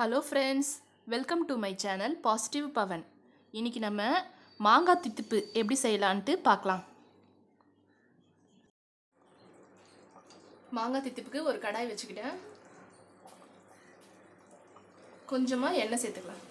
Hello friends welcome to my channel positive Pavan இன்னைக்கு நம்ம மாங்காய் தித்திப்பு எப்படி செய்யலான்ட்டு பார்க்கலாம். மாங்காய் தித்திப்புக்கு ஒரு கடாய் வச்சுக்கிட்டேன். கொஞ்சமாக எண்ணெய் சேர்த்துக்கலாம்.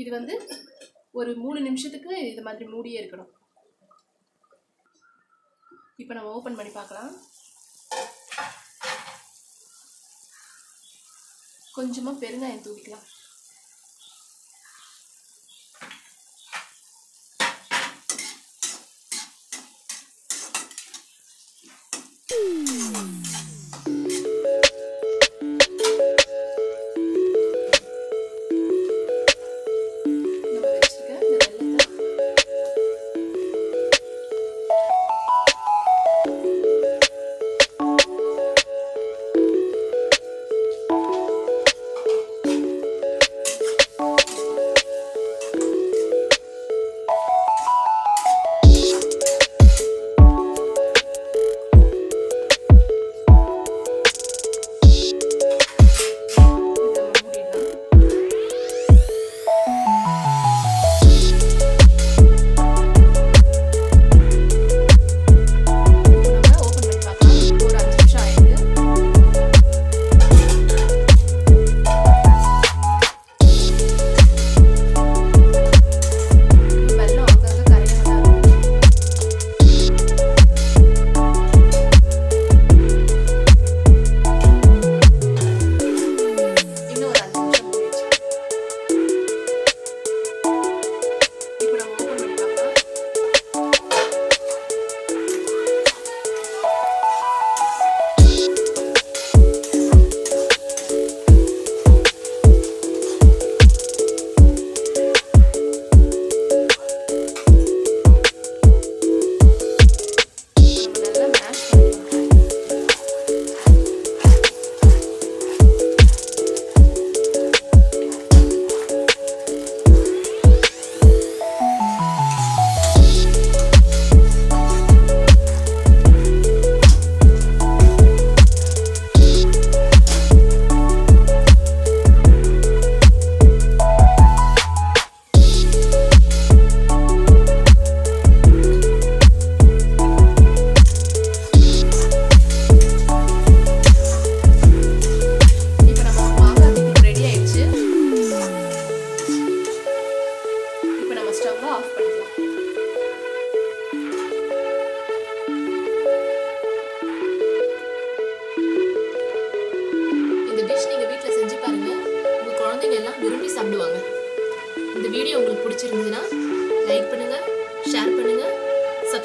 இது வந்து ஒரு மூணு நிமிஷத்துக்கு இது மாதிரி மூடியே இருக்கணும். இப்போ நம்ம ஓப்பன் பண்ணி பார்க்கலாம். கொஞ்சமாக பெருங்காயம் தூவிக்கலாம்.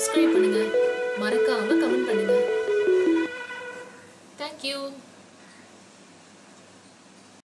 சப்ஸ்கிரைப் பண்ணுங்க. மறக்காம கமெண்ட் பண்ணுங்க.